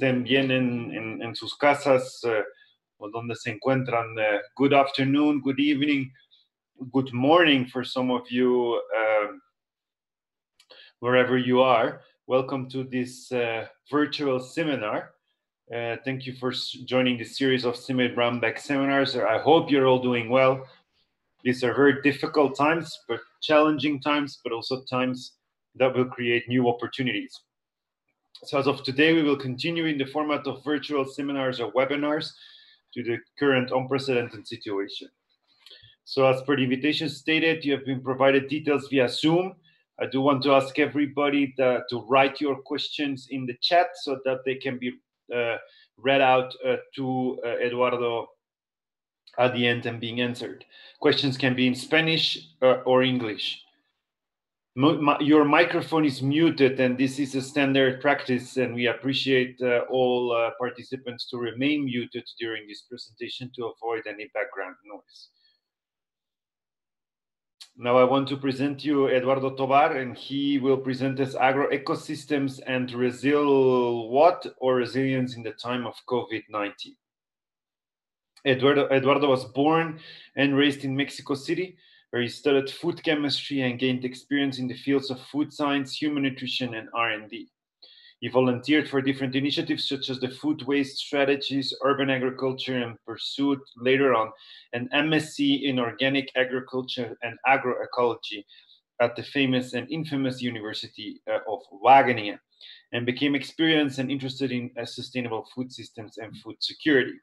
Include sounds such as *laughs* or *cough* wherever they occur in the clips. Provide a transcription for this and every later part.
estén bien en, en, en sus casas uh, o donde se encuentran. Uh, good afternoon, good evening, good morning for some of you, um, wherever you are. Welcome to this uh, virtual seminar. Uh, thank you for joining the series of CIMMYT Brown-Bag seminars. I hope you're all doing well. These are very difficult times, but challenging times, but also times that will create new opportunities. So as of today, we will continue in the format of virtual seminars or webinars to the current unprecedented situation. So as per the invitation stated, you have been provided details via Zoom. I do want to ask everybody that, to write your questions in the chat so that they can be uh, read out uh, to uh, Eduardo at the end and being answered. Questions can be in Spanish or English. Your microphone is muted, and this is a standard practice, and we appreciate uh, all uh, participants to remain muted during this presentation to avoid any background noise. Now I want to present you Eduardo Tovar, and he will present us agroecosystems and resil what or resilience in the time of COVID-19. Eduardo, Eduardo was born and raised in Mexico City, where he studied food chemistry and gained experience in the fields of food science, human nutrition, and R&D. He volunteered for different initiatives such as the food waste strategies, urban agriculture, and pursued later on an MSc in organic agriculture and agroecology at the famous and infamous University uh, of Wageningen, and became experienced and interested in uh, sustainable food systems and food security.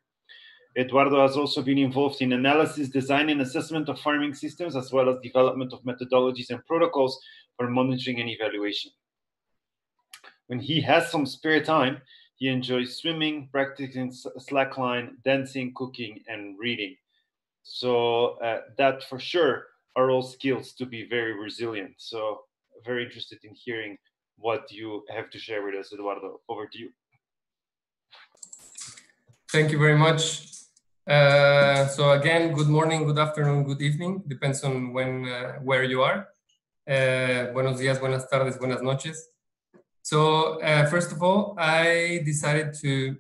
Eduardo has also been involved in analysis, design, and assessment of farming systems, as well as development of methodologies and protocols for monitoring and evaluation when he has some spare time, he enjoys swimming, practicing slackline, dancing, cooking, and reading. So uh, that for sure are all skills to be very resilient. So very interested in hearing what you have to share with us, Eduardo. Over to you. Thank you very much. Uh, so again, good morning, good afternoon, good evening. Depends on when, uh, where you are. Uh, buenos días, buenas tardes, buenas noches. So uh, first of all, I decided to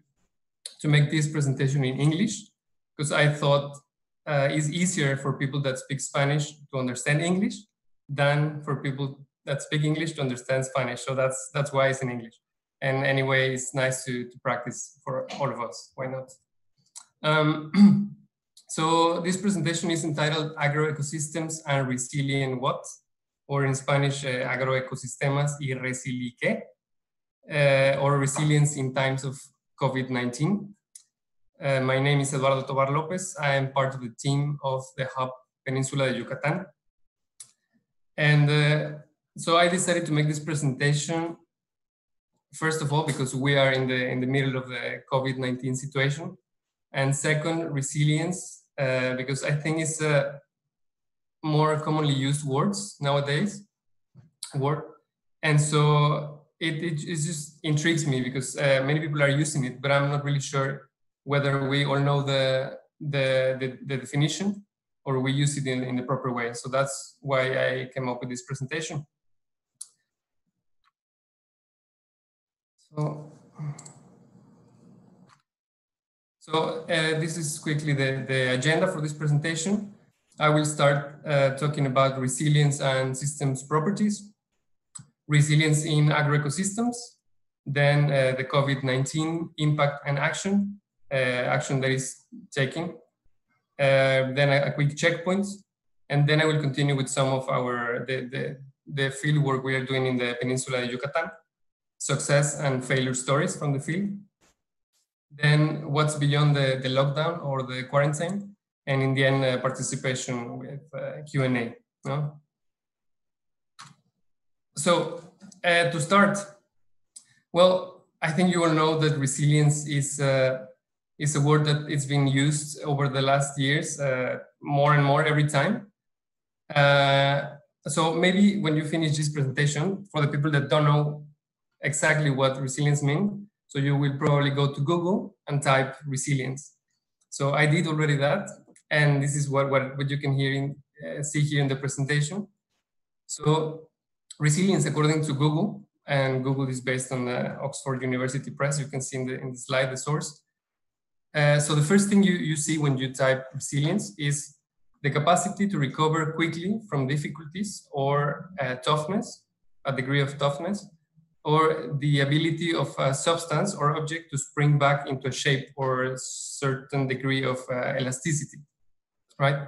to make this presentation in English because I thought uh, it's easier for people that speak Spanish to understand English than for people that speak English to understand Spanish. So that's that's why it's in English. And anyway, it's nice to, to practice for all of us. Why not? Um, *clears throat* so this presentation is entitled Agroecosystems and Resilient What? Or in Spanish, uh, Agroecosistemas y Resilique uh, or resilience in times of COVID-19. Uh, my name is Eduardo Tovar Lopez. I am part of the team of the Hub Peninsula de Yucatan. And uh, so I decided to make this presentation, first of all, because we are in the, in the middle of the COVID-19 situation. And second, resilience, uh, because I think it's a more commonly used words nowadays, word. And so it, it, it just intrigues me because uh, many people are using it, but I'm not really sure whether we all know the, the, the, the definition or we use it in, in the proper way. So that's why I came up with this presentation. So, so uh, this is quickly the, the agenda for this presentation. I will start uh, talking about resilience and systems properties resilience in agroecosystems, then uh, the COVID-19 impact and action, uh, action that is taking, uh, then a, a, quick checkpoint, and then I will continue with some of our, the, the, the field work we are doing in the Peninsula of Yucatan, success and failure stories from the field, then what's beyond the, the lockdown or the quarantine, and in the end, uh, participation with uh, Q&A. No? So uh, to start, well, I think you all know that resilience is uh, is a word that it's been used over the last years uh, more and more every time. Uh, so maybe when you finish this presentation, for the people that don't know exactly what resilience means, so you will probably go to Google and type resilience. So I did already that, and this is what what, what you can hear in, uh, see here in the presentation. So resilience, according to Google, and Google is based on the Oxford University Press. You can see in the, in the slide the source. Uh, so the first thing you, you see when you type resilience is the capacity to recover quickly from difficulties or uh, toughness, a degree of toughness, or the ability of a substance or object to spring back into a shape or a certain degree of uh, elasticity, right?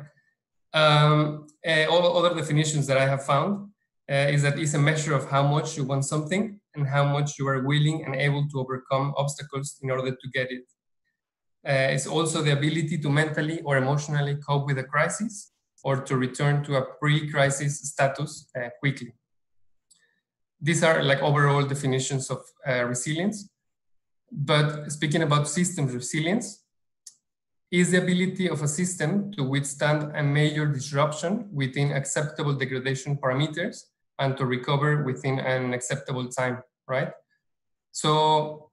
Um, uh, all other definitions that I have found uh, is that it's a measure of how much you want something and how much you are willing and able to overcome obstacles in order to get it. Uh, it's also the ability to mentally or emotionally cope with a crisis or to return to a pre-crisis status uh, quickly. These are like overall definitions of uh, resilience. But speaking about systems resilience, is the ability of a system to withstand a major disruption within acceptable degradation parameters and to recover within an acceptable time, right? So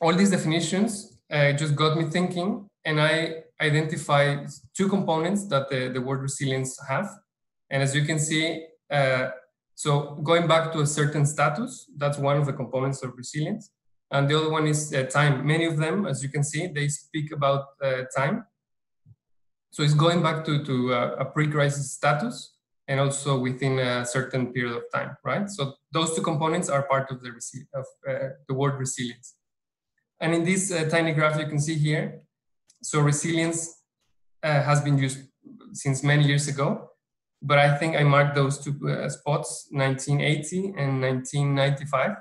all these definitions uh, just got me thinking and I identified two components that the, the word resilience have. And as you can see, uh, so going back to a certain status, that's one of the components of resilience. And the other one is uh, time. Many of them, as you can see, they speak about uh, time. So it's going back to, to uh, a pre-crisis status and also within a certain period of time, right? So those two components are part of the, of, uh, the word resilience. And in this uh, tiny graph you can see here, so resilience uh, has been used since many years ago, but I think I marked those two uh, spots, 1980 and 1995,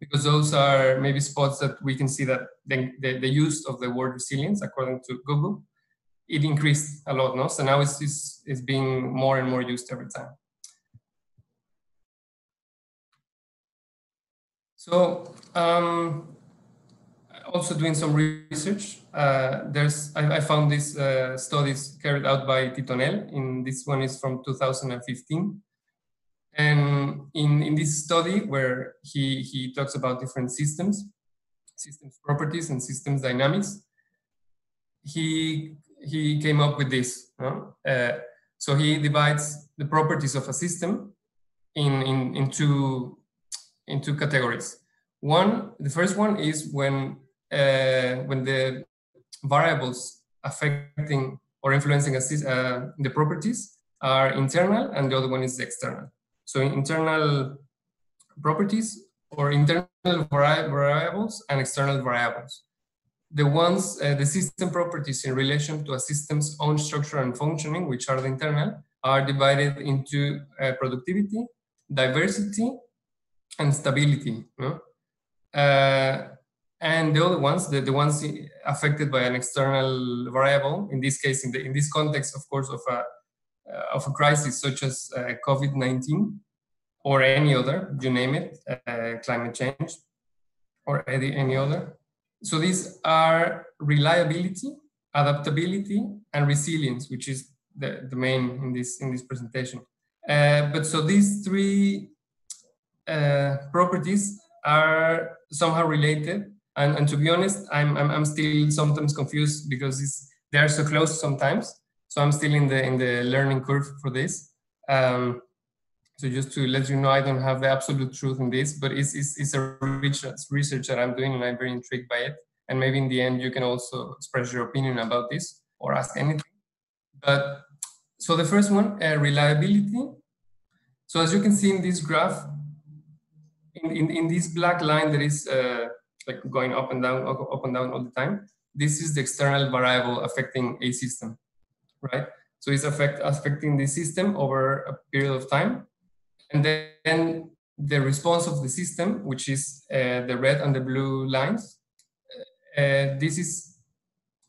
because those are maybe spots that we can see that the, the, the use of the word resilience, according to Google, it increased a lot, no? So now it's, it's, it's being more and more used every time. So um, also doing some research. Uh, there's I, I, found these uh, studies carried out by Tittonell. In this one is from 2015, and in in this study where he he talks about different systems, systems properties and systems dynamics, he he came up with this. Uh, so he divides the properties of a system in in into in two categories. One, the first one is when uh, when the variables affecting or influencing uh, the properties are internal and the other one is external. So internal properties or internal vari variables and external variables. The ones, uh, the system properties in relation to a system's own structure and functioning, which are the internal, are divided into uh, productivity, diversity, and stability. Uh, and the other ones, the, the ones affected by an external variable, in this case, in, the, in this context, of course, of a, uh, of a crisis such as uh, COVID-19 or any other, you name it, uh, climate change or any, any other. So these are reliability, adaptability, and resilience, which is the, the main in this, in this presentation. Uh, but so these three uh, properties are somehow related and, and to be honest, I'm, I'm, I'm still sometimes confused because they are so close sometimes. So I'm still in the in the learning curve for this. Um, so just to let you know, I don't have the absolute truth in this, but it's, it's, it's a research, research that I'm doing and I'm very intrigued by it. And maybe in the end, you can also express your opinion about this or ask anything. But so the first one, uh, reliability. So as you can see in this graph, in, in, in this black line, there is uh, like going up and down, up and down all the time. This is the external variable affecting a system, right? So it's affect, affecting the system over a period of time. And then the response of the system, which is uh, the red and the blue lines, uh, this is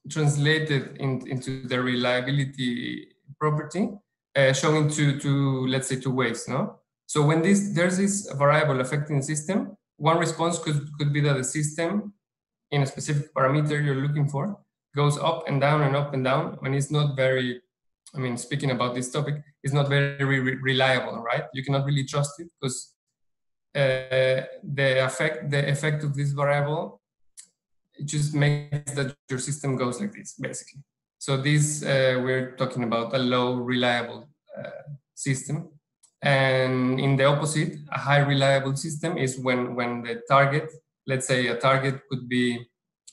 translated in, into the reliability property, uh, showing two, two, let's say two ways, no? So when this, there's this variable affecting the system, one response could, could be that the system in a specific parameter you're looking for goes up and down and up and down and it's not very i mean speaking about this topic it's not very re reliable right? You cannot really trust it because uh, the effect the effect of this variable it just makes that your system goes like this basically. So this uh, we're talking about a low reliable uh, system And in the opposite, a high reliable system is when, when the target, let's say a target could be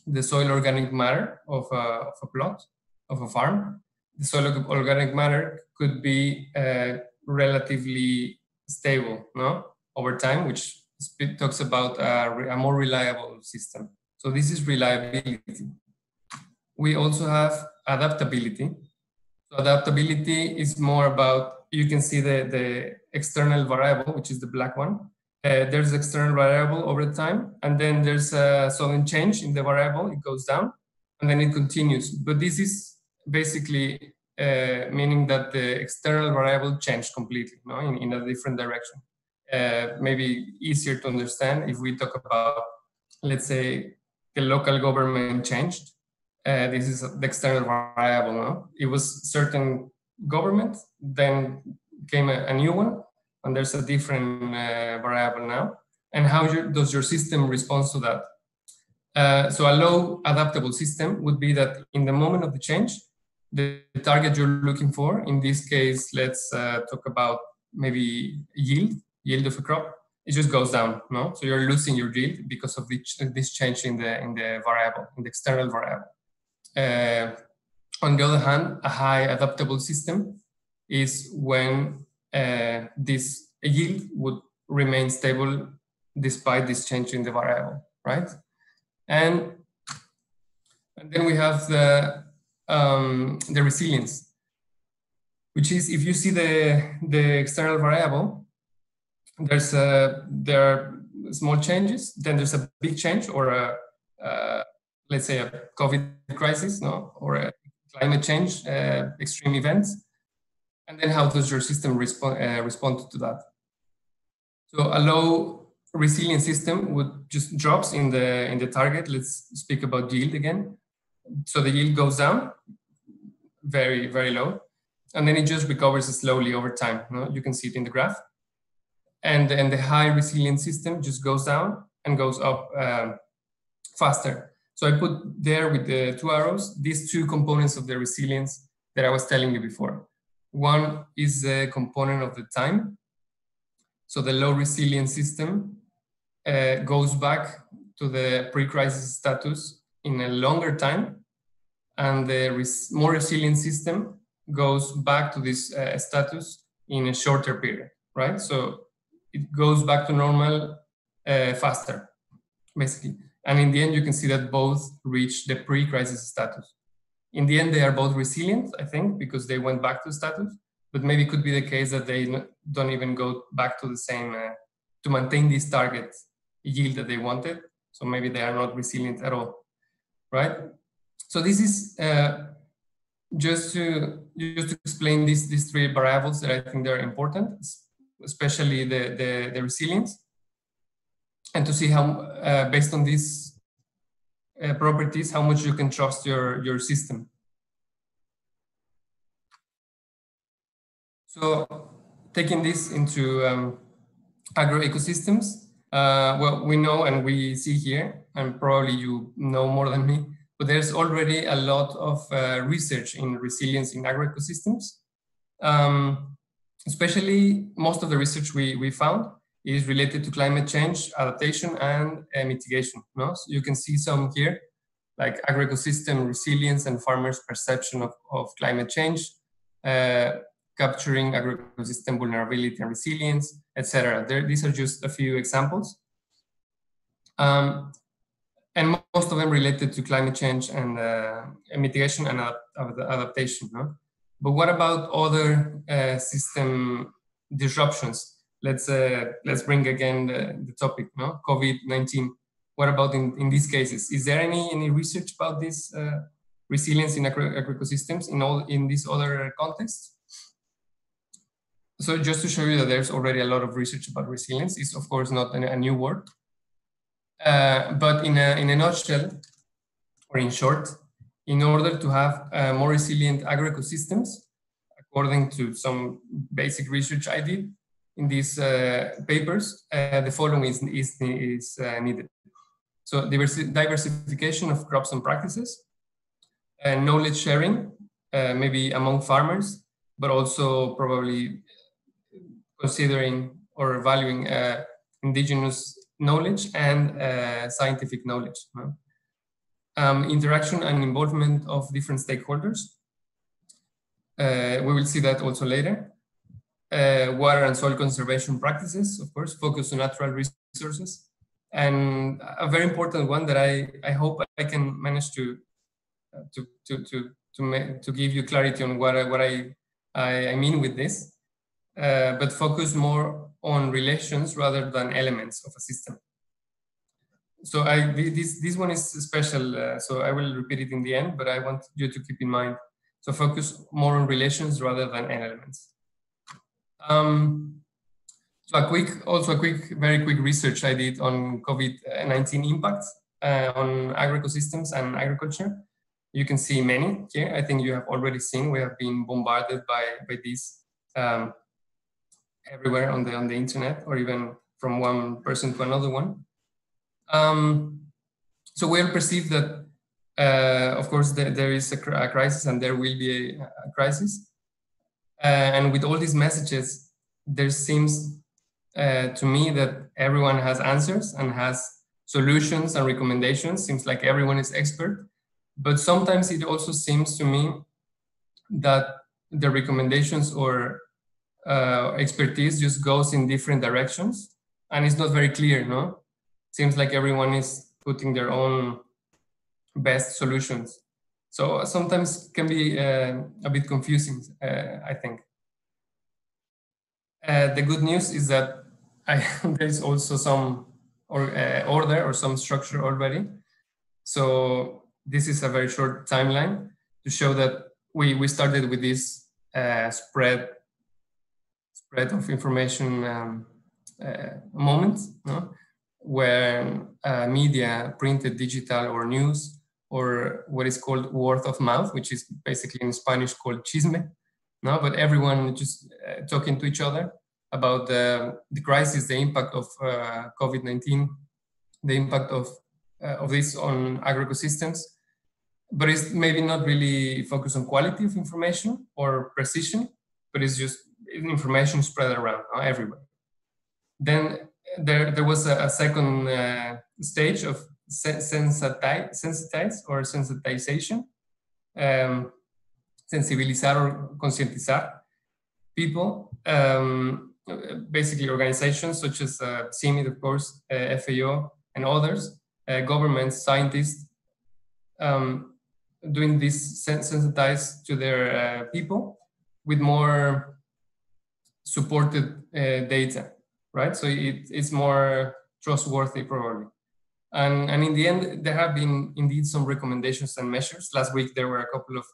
the soil organic matter of a, of a plot, of a farm. The soil organic matter could be uh, relatively stable no? over time, which talks about a, a more reliable system. So this is reliability. We also have adaptability. Adaptability is more about, you can see the, the external variable, which is the black one. Uh, there's external variable over time, and then there's a sudden change in the variable, it goes down, and then it continues. But this is basically uh, meaning that the external variable changed completely no? in, in a different direction. Uh, maybe easier to understand if we talk about, let's say, the local government changed. Uh, this is the external variable. No? It was certain government, then came a, a new one, and there's a different uh, variable now. And how your, does your system respond to that? Uh, so a low adaptable system would be that in the moment of the change, the target you're looking for, in this case, let's uh, talk about maybe yield, yield of a crop, it just goes down, no? So you're losing your yield because of this change in the in the variable, in the external variable. Uh, on the other hand, a high adaptable system is when uh, this yield would remain stable despite this change in the variable, right? And, and then we have the um, the resilience, which is if you see the the external variable, there's a there are small changes, then there's a big change or a uh, let's say a COVID crisis, no, or a climate change, uh, extreme events, and then how does your system respond uh, respond to that? So a low resilient system would just drops in the in the target. Let's speak about yield again. So the yield goes down, very very low, and then it just recovers slowly over time. You can see it in the graph and then the high resilient system just goes down and goes up um, faster. So I put there with the two arrows these two components of the resilience that I was telling you before. One is the component of the time. So the low resilience system uh, goes back to the pre-crisis status in a longer time, and the res more resilient system goes back to this uh, status in a shorter period, right? So it goes back to normal uh, faster, basically. And in the end, you can see that both reach the pre-crisis status. In the end, they are both resilient, I think, because they went back to status. But maybe it could be the case that they don't even go back to the same uh, to maintain this target yield that they wanted. So maybe they are not resilient at all, right? So this is uh, just to just to explain these these three variables that I think they're important especially the, the, the resilience, and to see how, uh, based on these uh, properties, how much you can trust your, your system. So taking this into um, agroecosystems, uh, well, we know and we see here, and probably you know more than me, but there's already a lot of uh, research in resilience in agroecosystems. Um, especially most of the research we, we found is related to climate change, adaptation, and uh, mitigation. No? So you can see some here, like agroecosystem resilience and farmers' perception of, of climate change, uh, capturing agroecosystem vulnerability and resilience, etc. These are just a few examples. Um, and most of them related to climate change and uh, mitigation and adaptation. No? But what about other uh, system disruptions? Let's uh, let's bring again the, the topic, no? COVID-19. What about in, in these cases? Is there any any research about this uh, resilience in agro ecosystems in all in these other contexts? So just to show you that there's already a lot of research about resilience, it's of course not a, a new word. Uh, but in a, in a nutshell, or in short, in order to have uh, more resilient agroecosystems, according to some basic research I did in these uh, papers, uh, the following is, is, is uh, needed. So diversi diversification of crops and practices, and knowledge sharing, maybe among farmers, but also probably considering or valuing indigenous knowledge and uh, scientific knowledge. Um, interaction and involvement of different stakeholders. Uh, we will see that also later. Uh, water and soil conservation practices, of course, focus on natural resources. And a very important one that I, I hope I can manage to, uh, to, to, to, to, to give you clarity on what I, what I, I, I mean with this, uh, but focus more on relations rather than elements of a system. So I, this, this one is special, uh, so I will repeat it in the end, but I want you to keep in mind. So focus more on relations rather than elements. Um, so a quick, also a quick, very quick research I did on COVID-19 impacts uh, on agroecosystems and agriculture. You can see many here. I think you have already seen, we have been bombarded by, by these um, everywhere on the, on the internet or even from one person to another one. Um, so we'll perceive that, uh, of course, the, there is a, a, crisis and there will be a, a crisis. Uh, and with all these messages, there seems uh, to me that everyone has answers and has solutions and recommendations. Seems like everyone is expert. But sometimes it also seems to me that the recommendations or uh, expertise just goes in different directions and it's not very clear, no? Seems like everyone is putting their own best solutions. So sometimes can be uh, a bit confusing, uh, I think. Uh, the good news is that I, *laughs* there is also some or, order or some structure already. So this is a very short timeline to show that we, we started with this uh, spread spread of information um, uh, moment, no? where uh, media, printed, digital, or news, or what is called word of mouth, which is basically in Spanish called chisme, no? but everyone just uh, talking to each other about the, the crisis, the impact of uh, COVID-19, the impact of, uh, of this on agroecosystems, but it's maybe not really focused on quality of information or precision, but it's just information spread around everywhere. Then there, there was a, a second uh, stage of sensitize, sensitize or sensitization, um, sensibilizar or concientizar people, um, basically organizations such as uh, CIMMYT, of course, uh, FAO, and others, uh, governments, scientists, um, doing this sensitize to their uh, people with more supported uh, data, right? So it, it's more trustworthy probably. And, and in the end, there have been indeed some recommendations and measures. Last week, there were a couple of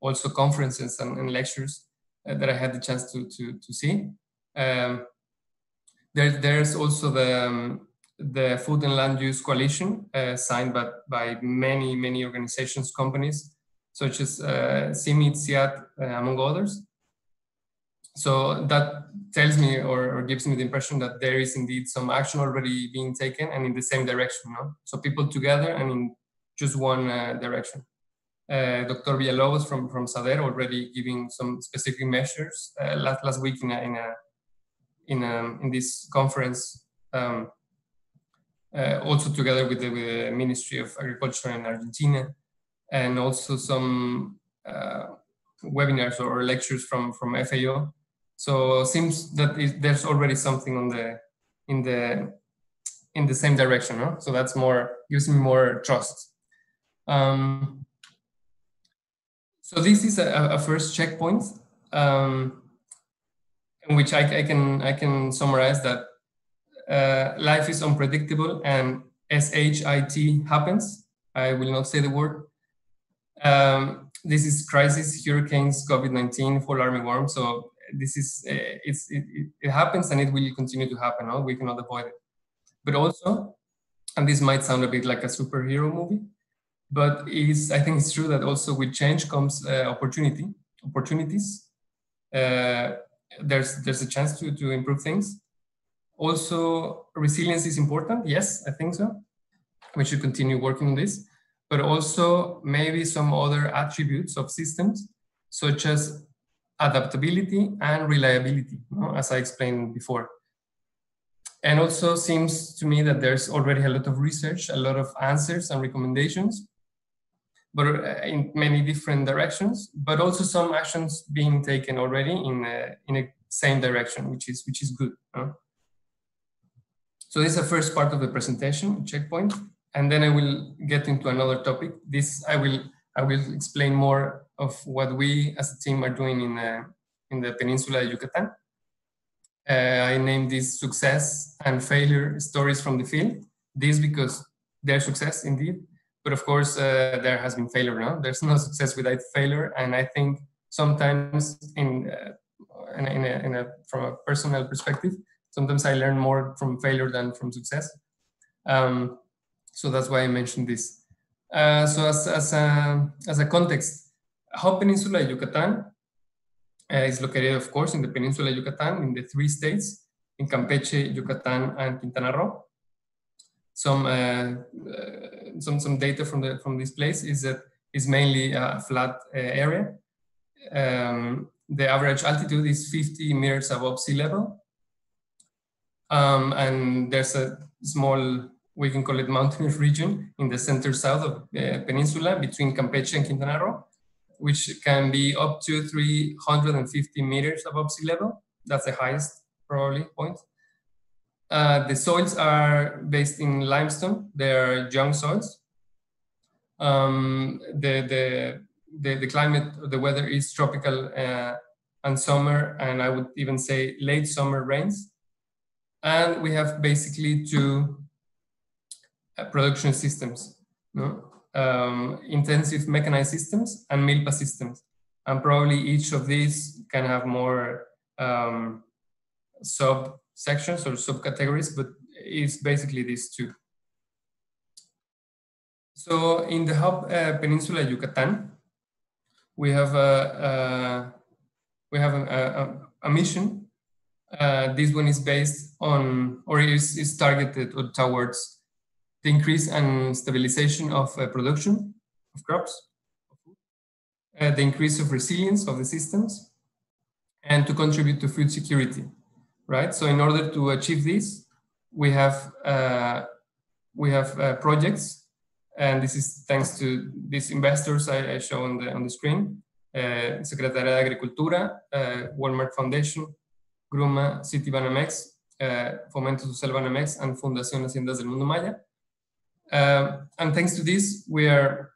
also conferences and, and lectures uh, that I had the chance to, to, to see. Um, there, there's also the, um, the Food and Land Use Coalition uh, signed by, by many, many organizations, companies, such as uh, CIMMYT, CIAT, uh, among others so that tells me or, or, gives me the impression that there is indeed some action already being taken and in the same direction. No? So people together and in just one uh, direction. Uh, Dr. Villalobos from, from SADER already giving some specific measures uh, last, last week in a, in a, in, a, in this conference, um, uh, also together with the, with the, Ministry of Agriculture in Argentina, and also some uh, webinars or lectures from, from FAO so seems that there's already something on the in the in the same direction. So that's more gives me more trust. Um, so this is a, a first checkpoint um, in which I, I, can I can summarize that uh, life is unpredictable and SHIT happens. I will not say the word. Um, this is crisis, hurricanes, COVID-19, fall armyworm. So this is uh, it's it, it, happens and it will continue to happen. No? We cannot avoid it. But also, and this might sound a bit like a superhero movie, but is I think it's true that also with change comes uh, opportunity, opportunities. Uh, there's there's a chance to to improve things. Also, resilience is important. Yes, I think so. We should continue working on this, but also maybe some other attributes of systems, such as adaptability, and reliability, you know, as I explained before. And also seems to me that there's already a lot of research, a lot of answers and recommendations, but uh, in many different directions, but also some actions being taken already in a, in a same direction, which is which is good. Huh? So this is the first part of the presentation, checkpoint, and then I will get into another topic. This I will I will explain more of what we as a team are doing in uh, in the Peninsula of Yucatan. Uh, I named this success and failure stories from the field. This because their success indeed, but of course uh, there has been failure. No, there's no success without failure, and I think sometimes in, uh, in, in, a, in a, from a personal perspective, sometimes I learn more from failure than from success. Um, so that's why I mentioned this. Uh, so as, as, a, as a context, how Peninsula Yucatan uh, is located, of course, in the Peninsula Yucatan, in the three states, in Campeche, Yucatan, and Quintana Roo. Some, uh, some, some data from, the, from this place is that it's mainly a flat area. Um, the average altitude is 50 meters above sea level. Um, and there's a small, we can call it mountainous region in the center south of the peninsula between Campeche and Quintana Roo which can be up to 350 meters above sea level. That's the highest probably point. Uh, the soils are based in limestone. They are young soils. Um, the, the, the, the, climate, the weather is tropical uh, and summer, and I would even say late summer rains. And we have basically two uh, production systems. No? um, intensive mechanized systems and milpa systems. And probably each of these can have more um, subsections or subcategories, but it's basically these two. So in the hub uh, peninsula Yucatan, we have a, a we have a, a, a mission. Uh, this one is based on or is, is targeted towards the increase and stabilization of uh, production of crops, uh, the increase of resilience of the systems, and to contribute to food security, right? So in order to achieve this, we have uh, we have uh, projects, and this is thanks to these investors I, I show on the on the screen: uh, Secretaría de Agricultura, uh, Walmart Foundation, Gruma, City Citibanamex, Fomento Social Banamex, and Fundación Haciendas del Mundo Maya. Um, and thanks to this, we are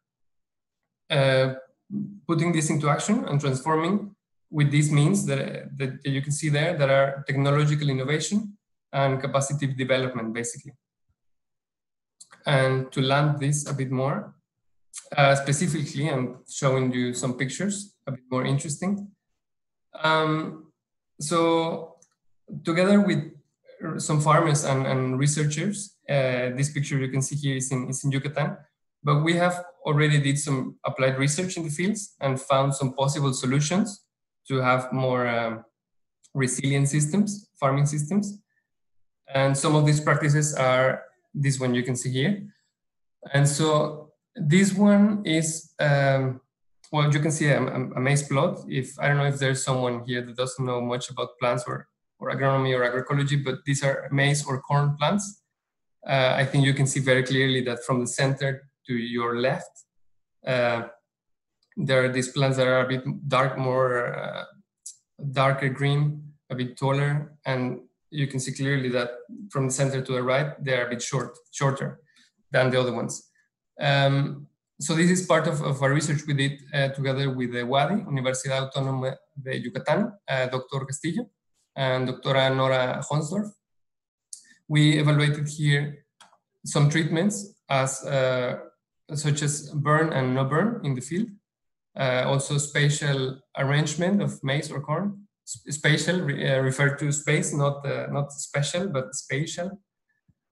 uh, putting this into action and transforming with these means that, that you can see there that are technological innovation and capacity development, basically. And to land this a bit more, uh, specifically, I'm showing you some pictures, a bit more interesting. Um, so together with some farmers and, and researchers. Uh, this picture you can see here is in, is in Yucatan, but we have already did some applied research in the fields and found some possible solutions to have more um, resilient systems, farming systems. And some of these practices are this one you can see here. And so this one is, um, well, you can see a, a, maize plot. If I don't know if there's someone here that doesn't know much about plants or or agronomy or agroecology, but these are maize or corn plants. Uh, I think you can see very clearly that from the center to your left, uh, there are these plants that are a bit dark, more uh, darker green, a bit taller, and you can see clearly that from the center to the right, they are a bit short, shorter than the other ones. Um, so this is part of, of our research we did uh, together with the UADY, Universidad Autónoma de Yucatán, uh, Dr. Castillo and Dr. Nora Honsdorf. We evaluated here some treatments as uh, such as burn and no burn in the field. Uh, also spatial arrangement of maize or corn. spatial re uh, referred to space, not uh, not special, but spatial.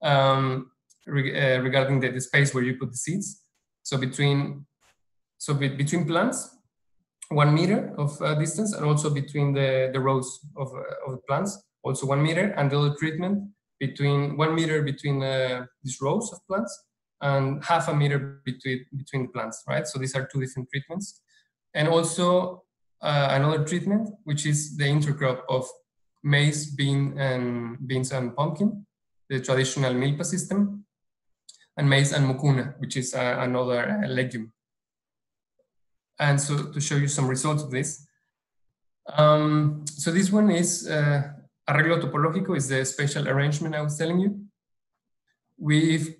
Um, re uh, regarding the, the, space where you put the seeds. So between so be between plants, one meter of uh, distance and also between the, the rows of, of plants, also one meter, and the other treatment between one meter between uh, these rows of plants and half a meter between, between the plants, right? So these are two different treatments. And also uh, another treatment, which is the intercrop of maize, bean, and beans and pumpkin, the traditional milpa system, and maize and mucuna, which is uh, another uh, legume. And so to show you some results of this. Um, so this one is uh, arreglo topológico, is the spatial arrangement I was telling you. We've,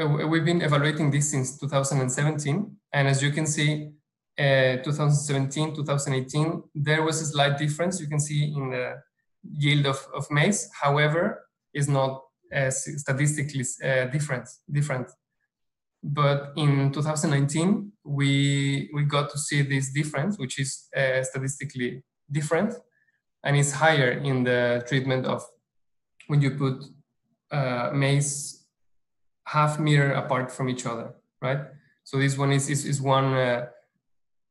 uh, we've been evaluating this since 2017. And as you can see, uh, 2017, 2018, there was a slight difference you can see in the yield of, of maize. However, is not as statistically uh, different, different. But in 2019, we, we got to see this difference, which is uh, statistically different and is higher in the treatment of when you put uh, maize half meter apart from each other, right? So this one is, is, is one uh,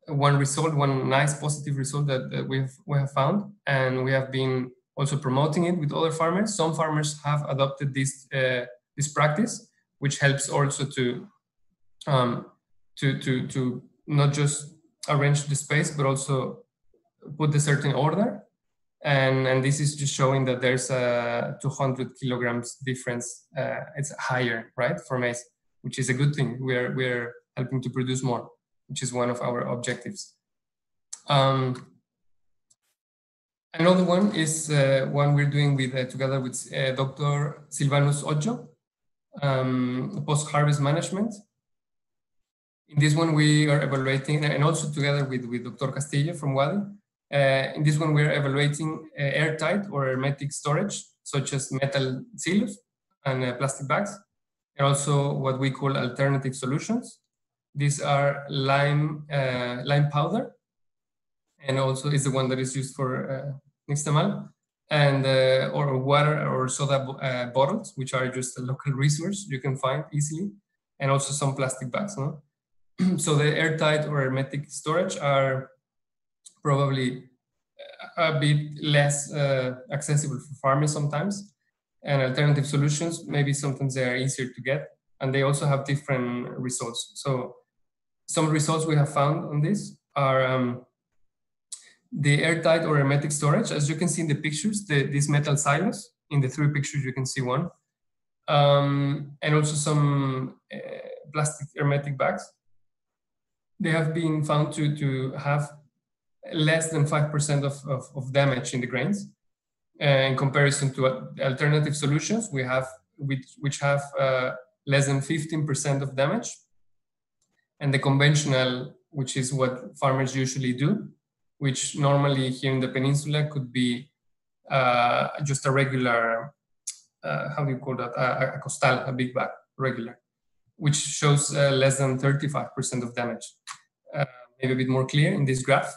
one result, one nice positive result that, that we have we have found, and we have been also promoting it with other farmers. Some farmers have adopted this uh, this practice, which helps also to um, to to to not just arrange the space, but also put a certain order. And and this is just showing that there's a 200 kilograms difference. Uh, it's higher, right, for maize, which is a good thing. We're we're helping to produce more which is one of our objectives. Um, another one is uh, one we're doing with uh, together with uh, Dr. Sylvanus Odjo, um, post-harvest management. In this one, we are evaluating, and also together with, with Dr. Castillo from UADY, in this one, we're evaluating uh, airtight or hermetic storage, such as metal silos and uh, plastic bags, and also what we call alternative solutions, these are lime, uh, lime powder, and also is the one that is used for uh, nixtamal, and uh, or water or soda uh, bottles, which are just a local resource you can find easily, and also some plastic bags. No? *clears throat* so the airtight or hermetic storage are probably a bit less uh, accessible for farmers sometimes, and alternative solutions maybe sometimes they are easier to get and they also have different results. So some results we have found on this are um, the airtight or hermetic storage. As you can see in the pictures, the, these metal silos, in the three pictures you can see one, um, and also some uh, plastic hermetic bags. They have been found to, to have less than 5% of, of, of, damage in the grains. Uh, in comparison to alternative solutions, we have which, which have uh, less than 15% of damage and the conventional, which is what farmers usually do, which normally here in the peninsula could be uh, just a regular, uh, how do you call that, a, a, costal, a big bag, regular, which shows uh, less than 35% of damage. Uh, maybe a bit more clear in this graph.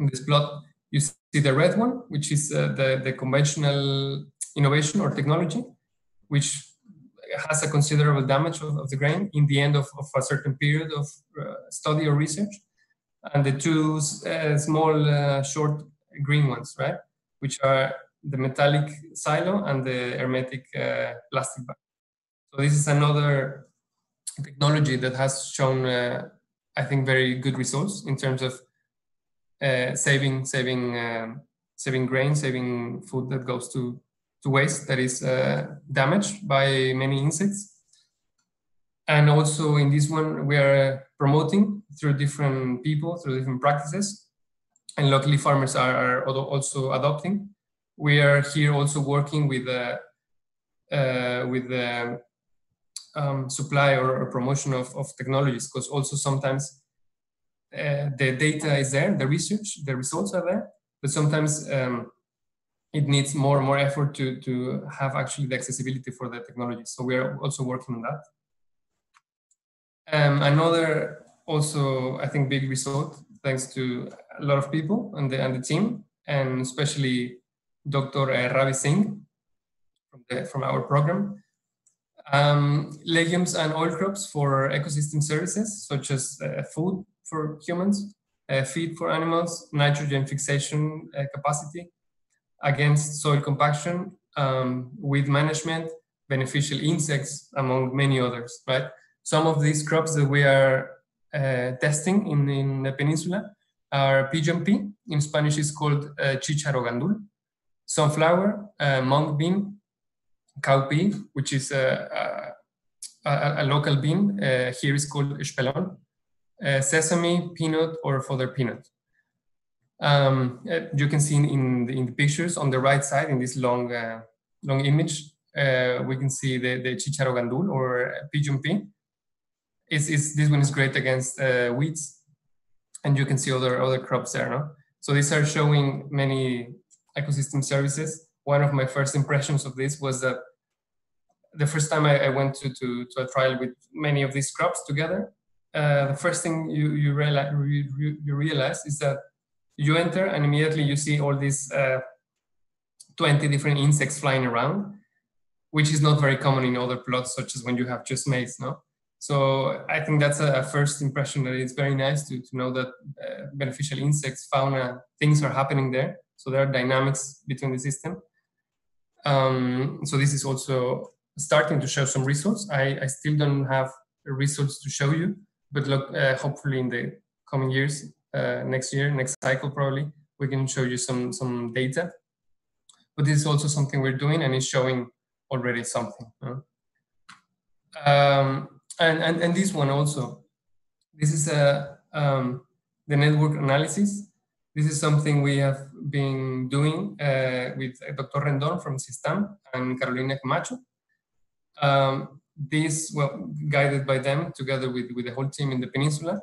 In this plot, you see the red one, which is uh, the, the conventional innovation or technology, which has a considerable damage of, of the grain in the end of, of a certain period of uh, study or research. And the two uh, small, uh, short green ones, right? Which are the metallic silo and the hermetic uh, plastic bag. So this is another technology that has shown, uh, I think, very good results in terms of uh, saving, saving, um, saving grain, saving food that goes to to waste that is uh, damaged by many insects. And also in this one, we are promoting through different people, through different practices. And luckily farmers are, are also adopting. We are here also working with the, uh, with the um, supply or, or, promotion of, of technologies, because also sometimes uh, the data is there, the research, the results are there, but sometimes um, it needs more and more effort to, to have actually the accessibility for the technology. So we are also working on that. Um, another also, I think, big result, thanks to a lot of people and the, and the team, and especially Dr. Uh, Ravi Singh from, the, from our program. Um, legumes and oil crops for ecosystem services, such as uh, food for humans, feed for animals, nitrogen fixation uh, capacity, against soil compaction, um, weed management, beneficial insects, among many others, right? Some of these crops that we are uh, testing in, in the peninsula are pigeon pea, in Spanish is called uh, chicharo gandul, sunflower, uh, mung bean, cowpea, which is a, a, a local bean, uh, here is called espelon, uh, sesame, peanut, or fodder peanut. Um, uh, you can see in, in the, in, the, pictures on the right side in this long uh, long image, uh, we can see the, the chicharo gandul or pigeon pea. It's, it's, this one is great against uh, weeds, and you can see other other crops there. No? So these are showing many ecosystem services. One of my first impressions of this was that the first time I, I went to, to, to, a trial with many of these crops together, uh, the first thing you, you, realize, you, realize is that you enter and immediately you see all these uh, 20 different insects flying around, which is not very common in other plots, such as when you have just maize, no? So I think that's a, first impression that it's very nice to, to know that uh, beneficial insects, fauna, things are happening there. So there are dynamics between the system. Um, so this is also starting to show some results. I, I still don't have results to show you, but look, uh, hopefully in the coming years, uh, next year, next cycle probably, we can show you some, some data. But this is also something we're doing and it's showing already something. Um, and, and, and this one also, this is a, um, the network analysis. This is something we have been doing uh, with Dr. Rendon from Sistam and Carolina Camacho. Um, this, well, guided by them together with, with the whole team in the peninsula.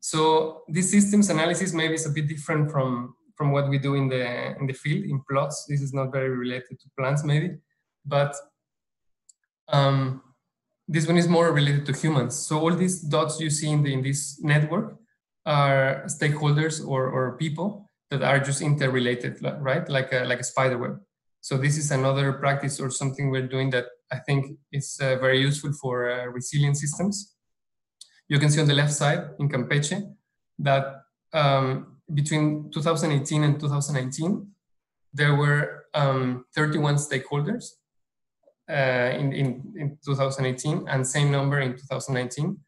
So this systems analysis maybe is a bit different from, from what we do in the, in the field, in plots. This is not very related to plants maybe, but um, this one is more related to humans. So all these dots you see in, the, in this network are stakeholders or, or people that are just interrelated, right? Like a, like a spider web. So this is another practice or something we're doing that I think is uh, very useful for uh, resilient systems. You can see on the left side in Campeche that um, between 2018 and 2019, there were um, 31 stakeholders uh, in, in, in 2018 and same number in 2019.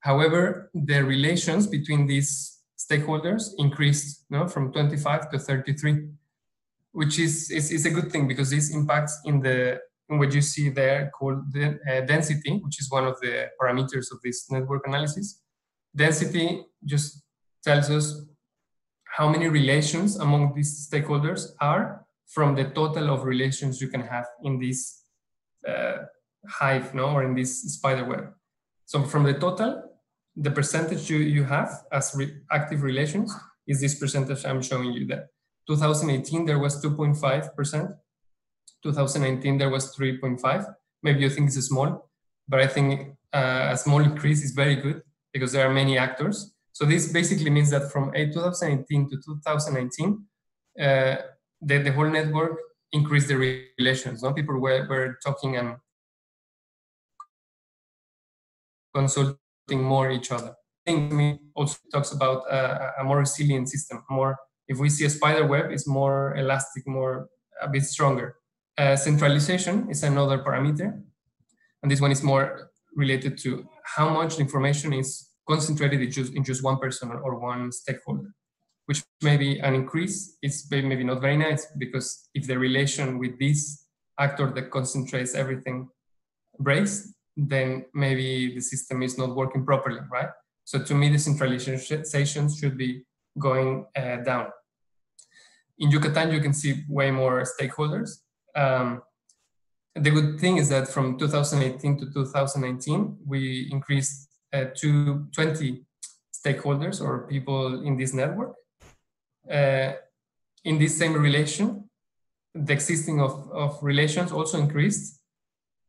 However, the relations between these stakeholders increased no, from 25 to 33, which is, is, is a good thing because this impacts in the what you see there called the, uh, density, which is one of the parameters of this network analysis. Density just tells us how many relations among these stakeholders are from the total of relations you can have in this uh, hive, no, or in this spider web. So from the total, the percentage you, you have as re active relations is this percentage I'm showing you there. 2018, there was 2.5%. 2019 there was 3.5 maybe you think it's small but i think uh, a small increase is very good because there are many actors. So this basically means that from 2018 to 2019 uh, the, the whole network increased the relations no? People were, were talking and consulting more each other. I think me also talks about a, a more resilient system more if we see a spider web it's more elastic more a bit stronger uh, centralization is another parameter, and this one is more related to how much information is concentrated in just, in just one person or, one stakeholder, which may be an increase. It's maybe not very nice because if the relation with this actor that concentrates everything breaks, then maybe the system is not working properly, right? So to me, the centralization should be going uh, down. In Yucatan, you can see way more stakeholders. Um, the good thing is that from 2018 to 2019, we increased uh, to 20 stakeholders or people in this network. Uh, in this same relation, the existing of, of relations also increased.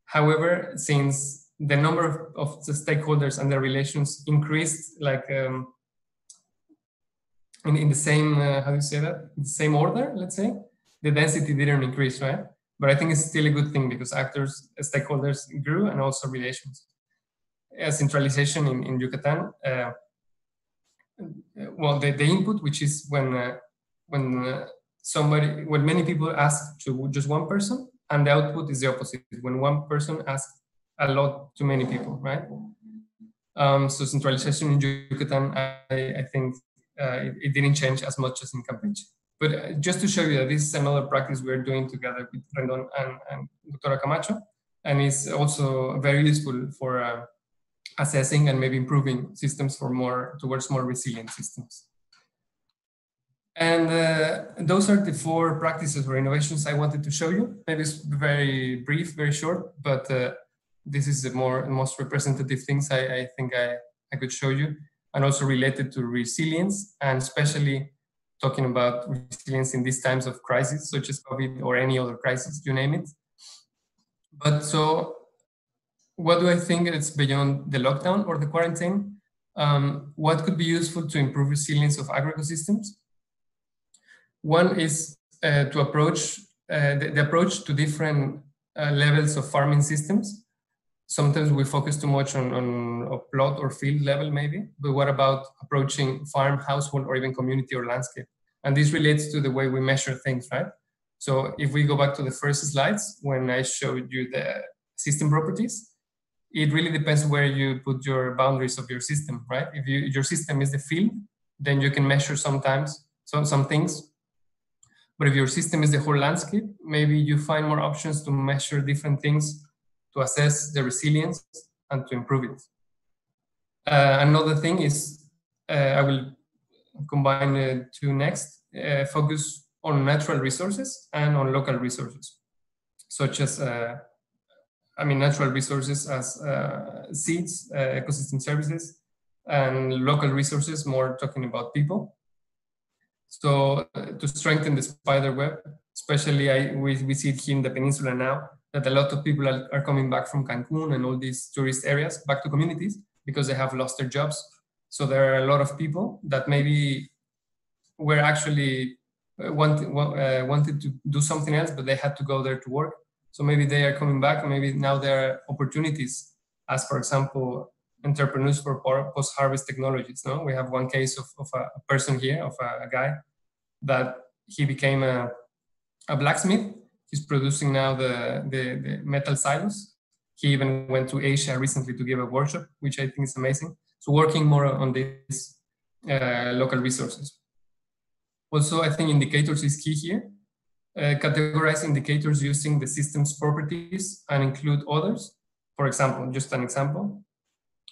However, since the number of, of the stakeholders and the relations increased like um, in, in the same, uh, how do you say that? In the same order, let's say, the density didn't increase, right? but I think it's still a good thing because actors, stakeholders grew and also relations. Uh, centralization in, in Yucatan, uh, well, the, the input, which is when uh, when uh, somebody, when many people ask to just one person, and the output is the opposite, when one person asks a lot to many people, right? Um, so centralization in Yucatan, I, I think it, it, didn't change as much as in Campeche. But just to show you that this is another practice we're doing together with Rendon and, and Dr. Camacho, and it's also very useful for assessing and maybe improving systems for more towards more resilient systems. And uh, those are the four practices or innovations I wanted to show you. Maybe it's very brief, very short, but uh, this is the more most representative things I, I think I, I could show you, and also related to resilience, and especially talking about resilience in these times of crisis, such as COVID or any other crisis, you name it. But so, what do I think it's beyond the lockdown or the quarantine? Um, what could be useful to improve resilience of agroecosystems? One is uh, to approach uh, the, the, approach to different uh, levels of farming systems. Sometimes we focus too much on, on a plot or field level, maybe, but what about approaching farm, household, or even community or landscape? And this relates to the way we measure things, right? So if we go back to the first slides, when I showed you the system properties, it really depends where you put your boundaries of your system, right? If you, your system is the field, then you can measure sometimes some, some things but if your system is the whole landscape, maybe you find more options to measure different things to assess the resilience and to improve it. Uh, another thing is, uh, I will combine the two next, uh, focus on natural resources and on local resources, such as, uh, I mean, natural resources as uh, seeds, uh, ecosystem services, and local resources, more talking about people. So uh, to strengthen the spider web, especially I, we, we see it here in the peninsula now, that a lot of people are, coming back from Cancun and all these tourist areas back to communities because they have lost their jobs. So there are a lot of people that maybe were actually uh, wanted, uh, wanted to do something else, but they had to go there to work. So maybe they are coming back, maybe now there are opportunities, as for example, entrepreneurs for post-harvest technologies. No, we have one case of, of a, person here, of a, a, guy that he became a, a blacksmith. He's producing now the, the, the metal silos. He even went to Asia recently to give a workshop, which I think is amazing. So working more on these uh, local resources. Also, I think indicators is key here. Uh, categorize indicators using the system's properties and include others. For example, just an example,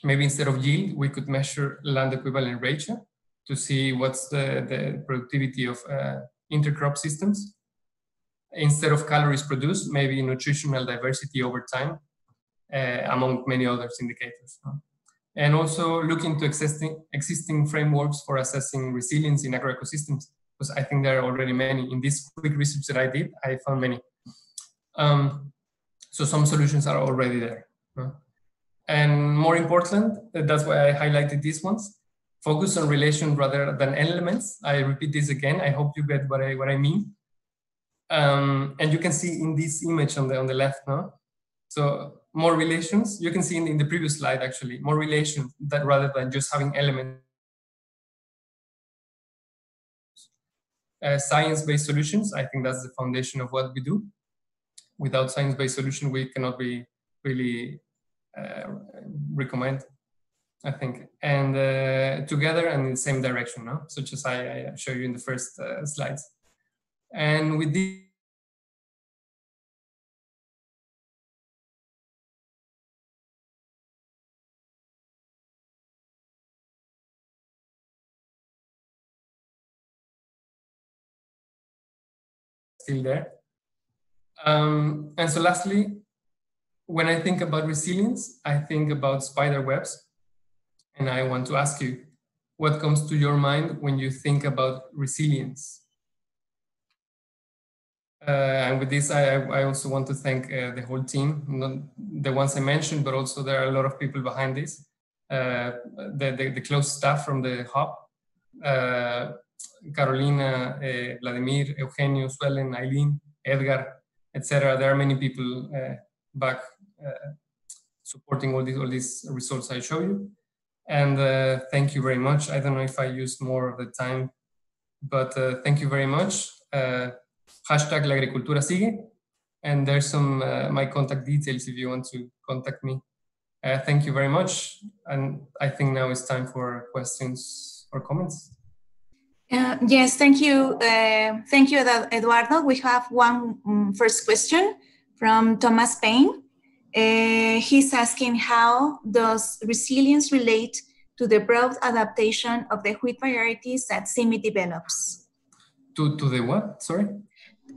maybe instead of yield, we could measure land equivalent ratio to see what's the, the productivity of uh, intercrop systems. Instead of calories produced, maybe nutritional diversity over time, uh, among many other indicators. And also look into existing, existing frameworks for assessing resilience in agroecosystems, because I think there are already many. In this quick research that I did, I found many. Um, so some solutions are already there. And more important, that's why I highlighted these ones. Focus on relation rather than elements. I repeat this again. I hope you get what I what I mean. Um, and you can see in this image on the on the left, now. So more relations. You can see in, in the previous slide actually more relations that rather than just having elements. Uh, science-based solutions. I think that's the foundation of what we do. Without science-based solution, we cannot be really uh, recommend, I think, and uh, together and in the same direction, no? such as I, I show you in the first uh, slides. And with this, still there. Um, and so lastly, when I think about resilience, I think about spider webs. And I want to ask you, what comes to your mind when you think about resilience? Uh, and with this, I, I also want to thank uh, the whole team, not the ones I mentioned, but also there are a lot of people behind this. Uh, the, the, the, close staff from the hub, uh, Carolina, uh, Vladimir, Eugenio, Suelen, Eileen, Edgar, etc. There are many people uh, back uh, supporting all these all these results I show you. And uh, thank you very much. I don't know if I used more of the time, but uh, thank you very much. Hashtag La Agricultura Sigue. And there's some my contact details if you want to contact me. Uh, thank you very much. And I think now it's time for questions or comments. Uh, yes, thank you. Uh, thank you, Eduardo. We have one um, first question from Thomas Payne. Uh, he's asking how does resilience relate to the broad adaptation of the wheat varieties that CIMMYT develops? To, to the what? Sorry?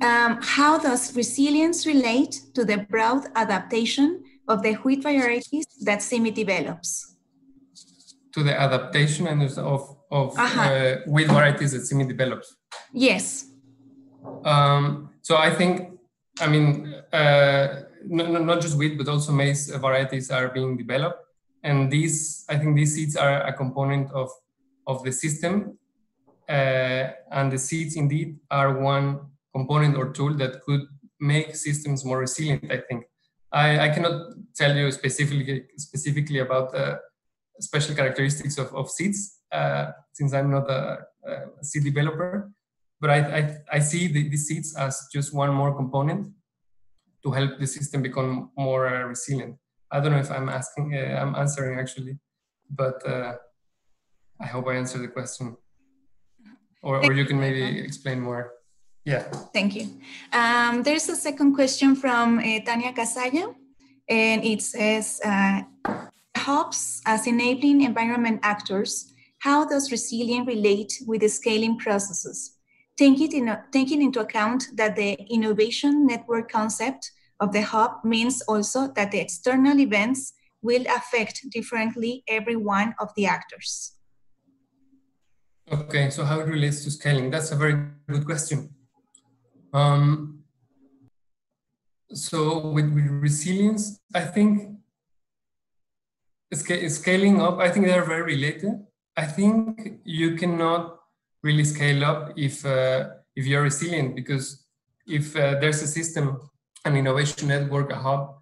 Um, how does resilience relate to the broad adaptation of the wheat varieties that CIMMYT develops? To the adaptation and of, of uh -huh. uh, wheat varieties that CIMMYT develops? Yes. Um, so I think, I mean, uh, no, not just wheat, but also maize varieties are being developed. And these, I think these seeds are a component of, of the system. Uh, and the seeds indeed are one component or tool that could make systems more resilient, I think. I, I cannot tell you specifically, specifically about the special characteristics of, of seeds, uh, since I'm not a, a seed developer, but I, I, I see the, these seeds as just one more component to help the system become more uh, resilient. I don't know if I'm asking, uh, I'm answering actually, but uh, I hope I answered the question. Or, or you can maybe explain more. Yeah. Thank you. Um, there's a second question from uh, Tania Casaya, and it says, uh, hubs as enabling environment actors, how does resilience relate with the scaling processes? Taking, in, taking into account that the innovation network concept of the hub means also that the external events will affect differently every one of the actors. Okay, so how it relates to scaling? That's a very good question. Um, so with, with resilience, I think scaling up, I think they're very related. I think you cannot really scale up if uh, if you're resilient because if uh, there's a system, an innovation network, a hub,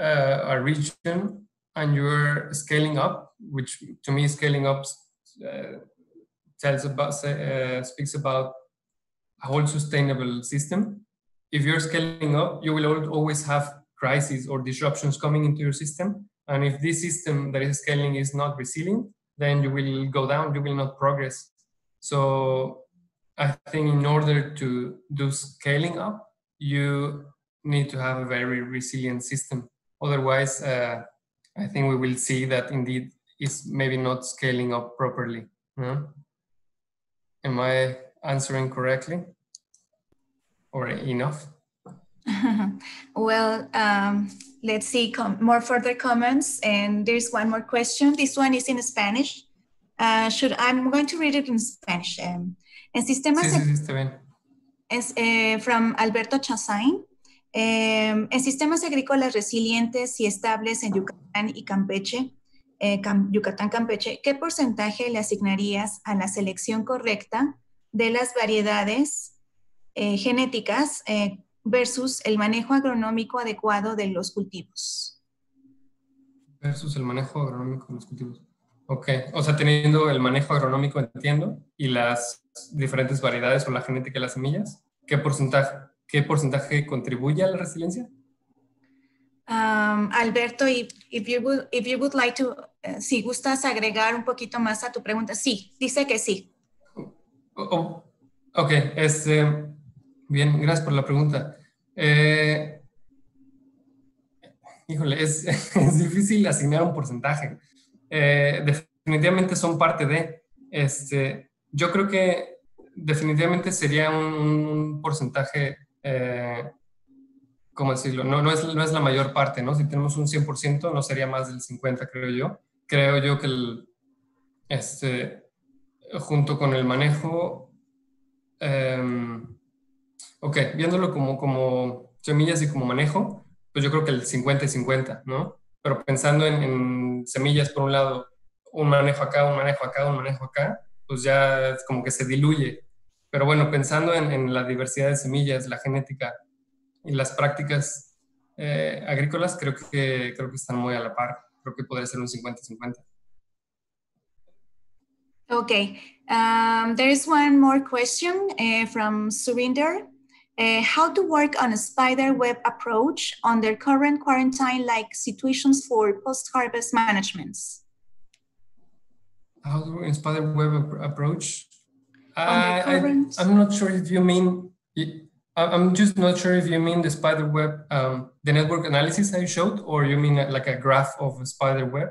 uh, a region, and you're scaling up, which to me scaling up uh, tells about uh, speaks about whole sustainable system. If you're scaling up, you will always have crises or disruptions coming into your system. And if this system that is scaling is not resilient, then you will go down, you will not progress. So I think in order to do scaling up, you need to have a very resilient system. Otherwise, uh, I think we will see that indeed it's maybe not scaling up properly. Am I answering correctly or enough? *laughs* well, um, let's see more further comments. And there's one more question. This one is in Spanish. Uh, should I'm going to read it in Spanish. Um, en sistemas sí, sí, bien. Es, eh, from Alberto Chazain. Eh, en sistemas agrícolas resilientes y estables en Yucatán y Campeche, eh, Cam Yucatán, Campeche, ¿qué porcentaje le asignarías a la selección correcta de las variedades eh, genéticas eh, versus el manejo agronómico adecuado de los cultivos. Versus el manejo agronómico de los cultivos. Ok, o sea, teniendo el manejo agronómico, entiendo, y las diferentes variedades o la genética de las semillas, ¿qué porcentaje, qué porcentaje contribuye a la resiliencia? Um, Alberto, if, if, you would, if you would like to, uh, si gustas agregar un poquito más a tu pregunta, sí, dice que sí. Oh, ok, este, bien, gracias por la pregunta. Eh, híjole, es, *laughs* es, difícil asignar un porcentaje. Eh, definitivamente son parte de, este, yo creo que definitivamente sería un, porcentaje, eh, ¿cómo decirlo? No, no, es, no es la mayor parte, ¿no? Si tenemos un 100%, no sería más del 50, creo yo. Creo yo que el, este, junto con el manejo, eh, ok, viéndolo como, como semillas y como manejo, pues yo creo que el 50 y 50, ¿no? Pero pensando en, semillas por un lado, un manejo acá, un manejo acá, un manejo acá, pues ya como que se diluye. Pero bueno, pensando en, la diversidad de semillas, la genética y las prácticas eh, agrícolas, creo que, creo que están muy a la par. Creo que podría ser un 50-50. Okay, um, there is one more question uh, from Surinder. Uh, how to work on a spider web approach under current quarantine-like situations for post-harvest managements? How to work in spider web approach I, I, am not sure if you mean, I'm just not sure if you mean the spider web, um, the network analysis I showed, or you mean like a graph of a spider web.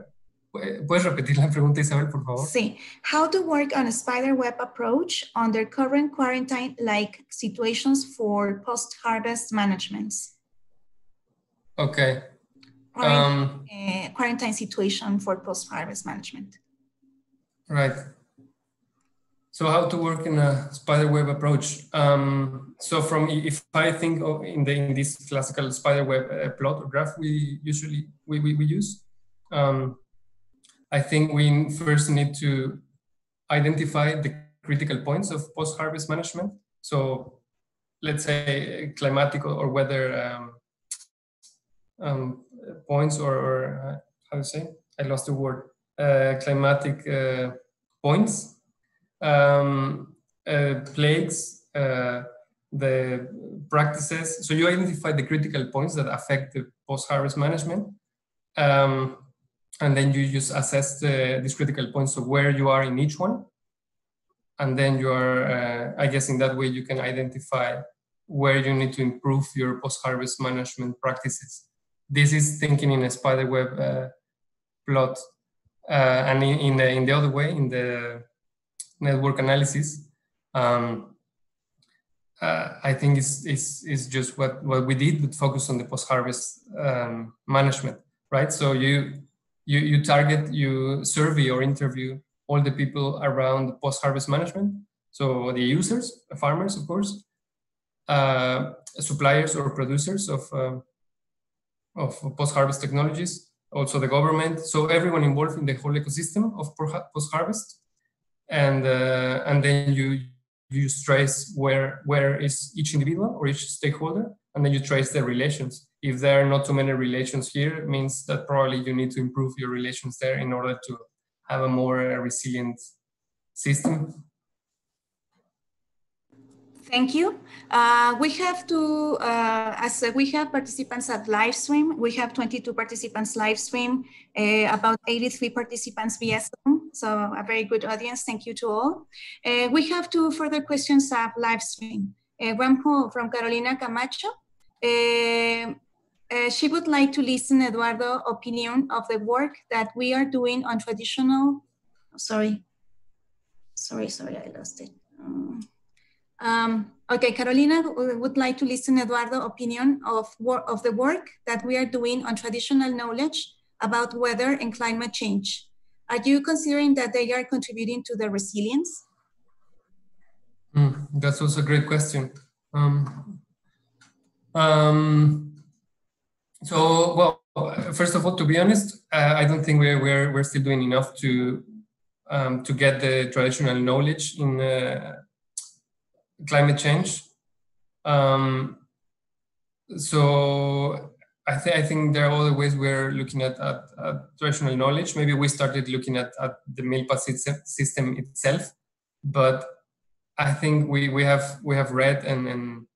¿Puedes repetir la pregunta, Isabel, por favor? Sí. How to work on a spider web approach under current quarantine-like situations for post-harvest management? Okay. Um, uh, quarantine situation for post-harvest management. Right. So how to work in a spider web approach? Um, so from if I think of in the in this classical spider web uh, plot or graph we usually we, we, we use, um, I think we first need to identify the critical points of post-harvest management. So let's say climatic or weather um, um, points or, or uh, how to say, I lost the word, uh, climatic uh, points, um, uh, plagues, uh, the practices. So you identify the critical points that affect the post-harvest management. Um, and then you just assess the, these critical points of where you are in each one. And then you are uh, i guess in that way you can identify where you need to improve your post-harvest management practices. This is thinking in a spider web uh, plot uh, and in, in, the in the other way in the network analysis. Um, uh, I think is is is just what what we did, but focus on the post-harvest um, management, right? So you you, you target, you survey or interview all the people around post-harvest management. So the users, farmers, of course, uh, suppliers or producers of, uh, of post-harvest technologies, also the government. So everyone involved in the whole ecosystem of post-harvest. And, uh, and then you, you trace where, where is each individual or each stakeholder, and then you trace the relations if there are not too many relations here, it means that probably you need to improve your relations there in order to have a more resilient system. Thank you. Uh, we have to, uh, as we have participants at live stream, we have 22 participants live stream, uh, about 83 participants via Zoom. So a very good audience. Thank you to all. Uh, we have two further questions at live stream. Uh, one from Carolina Camacho. Uh, uh, she would like to listen Eduardo opinion of the work that we are doing on traditional, sorry, sorry, sorry, I lost it. Um, um, okay, Carolina would like to listen Eduardo opinion of, of the work that we are doing on traditional knowledge about weather and climate change. Are you considering that they are contributing to the resilience? Mm, that's also a great question. Um, um, so, well, first of all, to be honest, uh, I don't think we're, we're, we're still doing enough to, um, to get the traditional knowledge in uh, climate change. Um, so I, th I think there are other ways we're looking at, at, at, traditional knowledge. Maybe we started looking at, at the MILPA system itself, but I think we, we have we have read and, and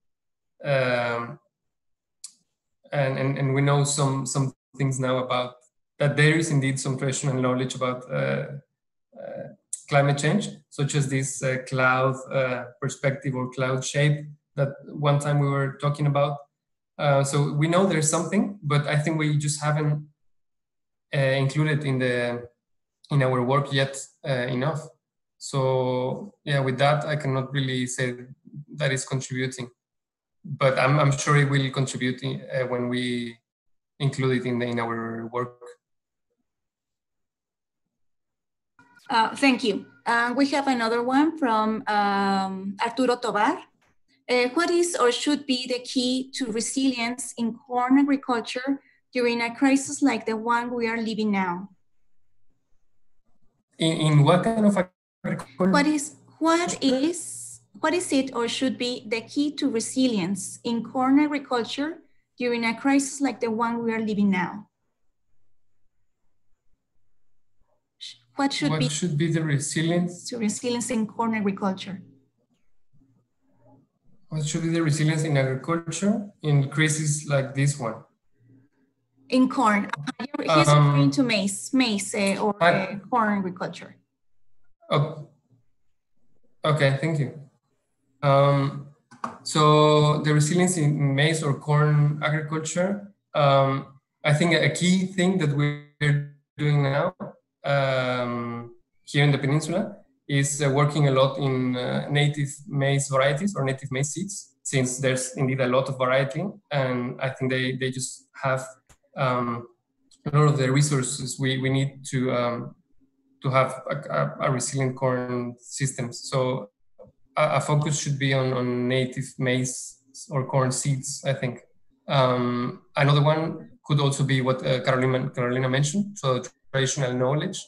um, and, and, and we know some, some things now about that there is indeed some traditional knowledge about uh, uh, climate change, such as this uh, cloud uh, perspective or cloud shape that one time we were talking about. Uh, so we know there's something, but I think we just haven't uh, included in the in our work yet enough. So yeah, with that, I cannot really say that is contributing but I'm, I'm sure it will contribute in, uh, when we include it in, the, in our work. Uh, thank you. Uh, we have another one from um, Arturo Tobar. Uh, what is or should be the key to resilience in corn agriculture during a crisis like the one we are living now? In, in what kind of agriculture? What is, what is what is it or should be the key to resilience in corn agriculture during a crisis like the one we are living now? What should what be should be the resilience to resilience in corn agriculture? What should be the resilience in agriculture in crises like this one? In corn, he's um, referring to maize, maize uh, or uh, corn agriculture. Oh, Okay, thank you. Um, so the resilience in maize or corn agriculture, um, I think a key thing that we're doing now um, here in the peninsula is uh, working a lot in uh, native maize varieties or native maize seeds, since there's indeed a lot of variety, and I think they they just have um, a lot of the resources we, we need to um, to have a, a, resilient corn system. So a, a, focus should be on, on native maize or corn seeds, I think. Um, another one could also be what uh, Carolina, Carolina mentioned, so traditional knowledge,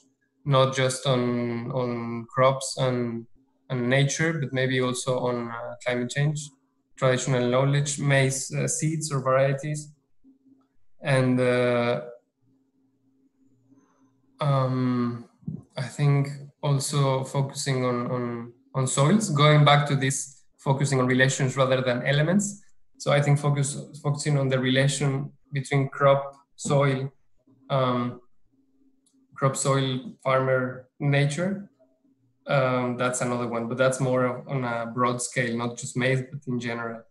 not just on, on crops and, and nature, but maybe also on uh, climate change. Traditional knowledge, maize uh, seeds or varieties, and uh, um, I think also focusing on, on, on soils, going back to this focusing on relations rather than elements. So I think focus focusing on the relation between crop, soil, um, crop, soil, farmer, nature. Um, that's another one, but that's more on a broad scale, not just maize, but in general.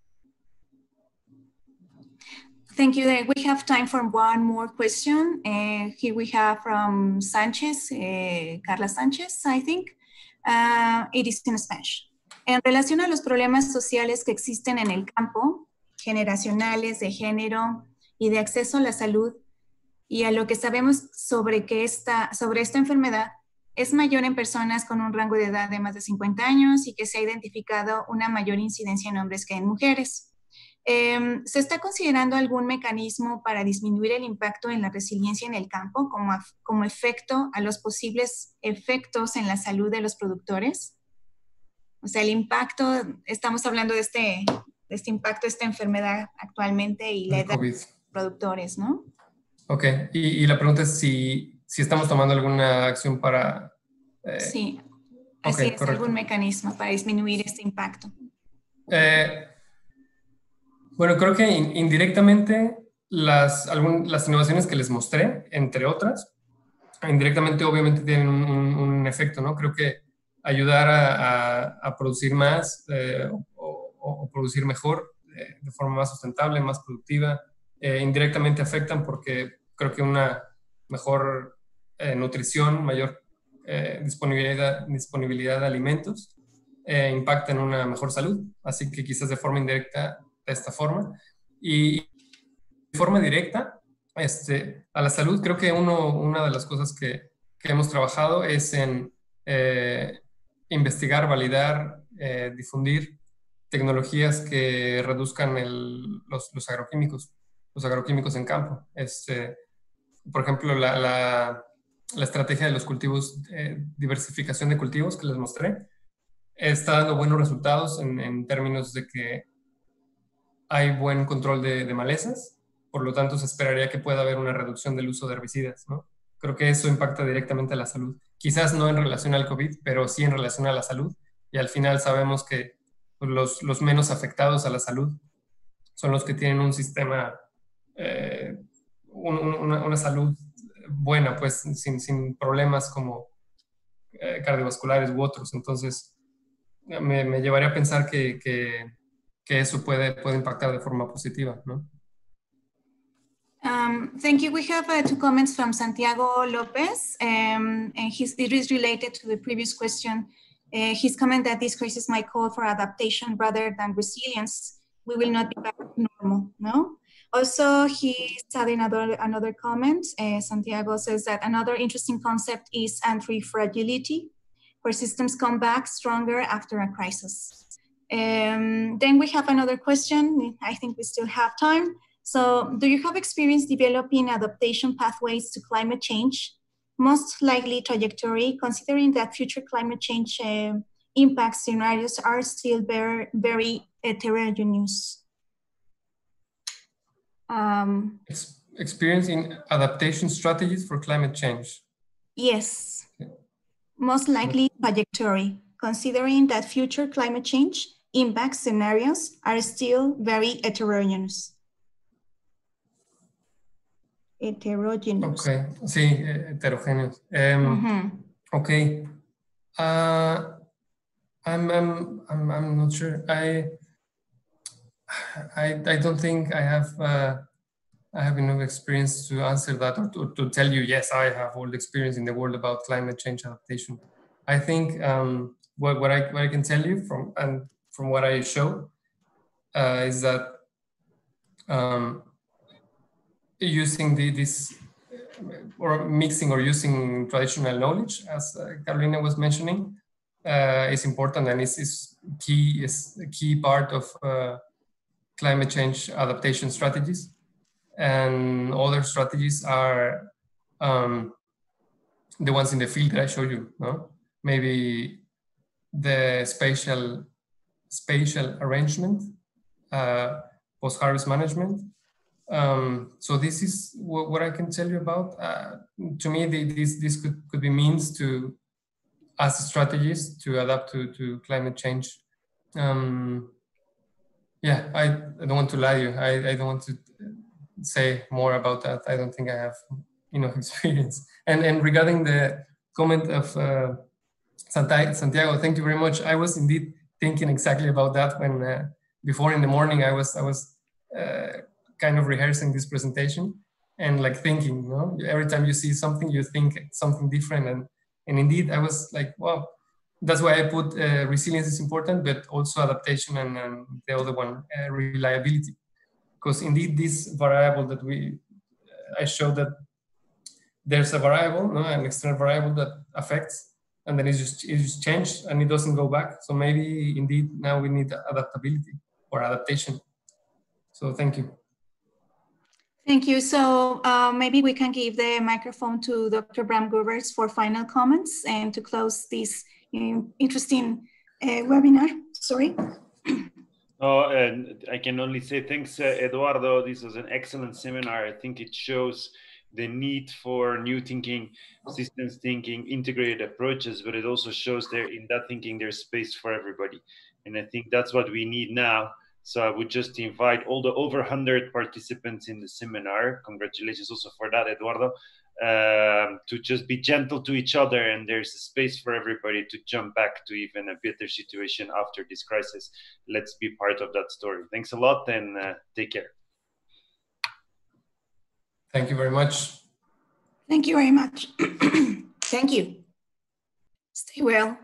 Thank you. We have time for one more question. Uh, here we have from Sánchez, uh, Carla Sánchez, I think. Uh, it is in Spanish. En relación a los problemas sociales que existen en el campo, generacionales, de género y de acceso a la salud, y a lo que sabemos sobre, que esta, sobre esta enfermedad, es mayor en personas con un rango de edad de más de 50 años y que se ha identificado una mayor incidencia en hombres que en mujeres. Em, ¿Se está considerando algún mecanismo para disminuir el impacto en la resiliencia en el campo como, como efecto a los posibles efectos en la salud de los productores? O sea, el impacto, estamos hablando de este, de este impacto, esta enfermedad actualmente y la edad de los productores, ¿no? Ok, y, la pregunta es si, si, estamos tomando alguna acción para... Eh, sí, así es, algún mecanismo para disminuir este impacto. Eh, bueno, creo que indirectamente las, las innovaciones que les mostré, entre otras, indirectamente obviamente tienen un, efecto, ¿no? Creo que ayudar a, producir más eh, o, producir mejor eh, de forma más sustentable, más productiva, indirectamente afectan porque creo que una mejor nutrición, mayor disponibilidad, disponibilidad de alimentos impacta en una mejor salud. Así que quizás de forma indirecta de esta forma. Y de forma directa, este, a la salud, creo que uno, una de las cosas que, que hemos trabajado es en eh, investigar, validar, eh, difundir tecnologías que reduzcan los, los, agroquímicos, los agroquímicos en campo. Este, por ejemplo, la, la, estrategia de los cultivos, eh, diversificación de cultivos que les mostré, está dando buenos resultados en, en términos de que hay buen control de, malezas, por lo tanto se esperaría que pueda haber una reducción del uso de herbicidas, ¿no? Creo que eso impacta directamente a la salud. Quizás no en relación al COVID, pero sí en relación a la salud. Y al final sabemos que los, los menos afectados a la salud son los que tienen un sistema, eh, una, salud buena, pues sin, problemas como eh, cardiovasculares u otros. Entonces, me, llevaría a pensar que, eso puede, puede impactar de forma positiva, ¿no? Um, thank you. We have uh, two comments from Santiago Lopez, um, and his, it is related to the previous question. Uh, his comment that this crisis might call for adaptation rather than resilience. We will not be back to normal, no? Also, he's adding another, another comment. Uh, Santiago says that another interesting concept is anti-fragility, where systems come back stronger after a crisis. Um, then we have another question. I think we still have time. So do you have experience developing adaptation pathways to climate change? Most likely trajectory, considering that future climate change uh, impact scenarios are still very, very heterogeneous. Um, experience in adaptation strategies for climate change? Yes. Okay. Most likely trajectory, considering that future climate change impact scenarios are still very heterogeneous. Heterogeneous. Ok, sí, heterogéneos. Um, uh -huh. Ok. Uh, I'm, I'm, I'm, I'm not sure. I, I, I don't think I have, uh, I have enough experience to answer that or to, to tell you, yes, I have all the experience in the world about climate change adaptation. I think um, what, what, I, what I can tell you from, and from what I show uh, is that um, using the, this or mixing or using traditional knowledge, as uh, Carolina was mentioning, uh, is important and is, is key is a key part of uh, climate change adaptation strategies. And other strategies are um, the ones in the field that I showed you. No? Maybe the spatial spatial arrangement, uh, post-harvest management, um, so this is what, I can tell you about. Uh, to me, the, this this could, could be means to as strategies to adapt to, to climate change. Um, yeah, I, don't want to lie to you. I, I don't want to say more about that. I don't think I have enough *laughs* experience. And and regarding the comment of uh, Santiago, thank you very much. I was indeed thinking exactly about that when uh, before in the morning I was I was uh, kind of rehearsing this presentation and like thinking, you know, every time you see something, you think something different. And, and indeed, I was like, well, that's why I put uh, resilience is important, but also adaptation and, the other one, uh, reliability. Because indeed, this variable that we, I showed that there's a variable, no, an external variable that affects, and then it just, it just changed and it doesn't go back. So maybe indeed now we need adaptability or adaptation. So thank you. Thank you. So uh, maybe we can give the microphone to Dr. Bram Govaerts for final comments and to close this Eh, interesting uh, webinar. Sorry. Oh, eh, and I can only say thanks, Eduardo. This was an excellent seminar. I think it shows the need for new thinking, systems thinking, integrated approaches, but it also shows there in that thinking there's space for everybody. And I think that's what we need now so I would just invite all the over 100 participants in the seminar. Congratulations also for that, Eduardo. Um, to just be gentle to each other, and there's a space for everybody to jump back to even a better situation after this crisis. Let's be part of that story. Thanks a lot, and uh, take care. Thank you very much. Thank you very much. *clears throat* Thank you. Stay well.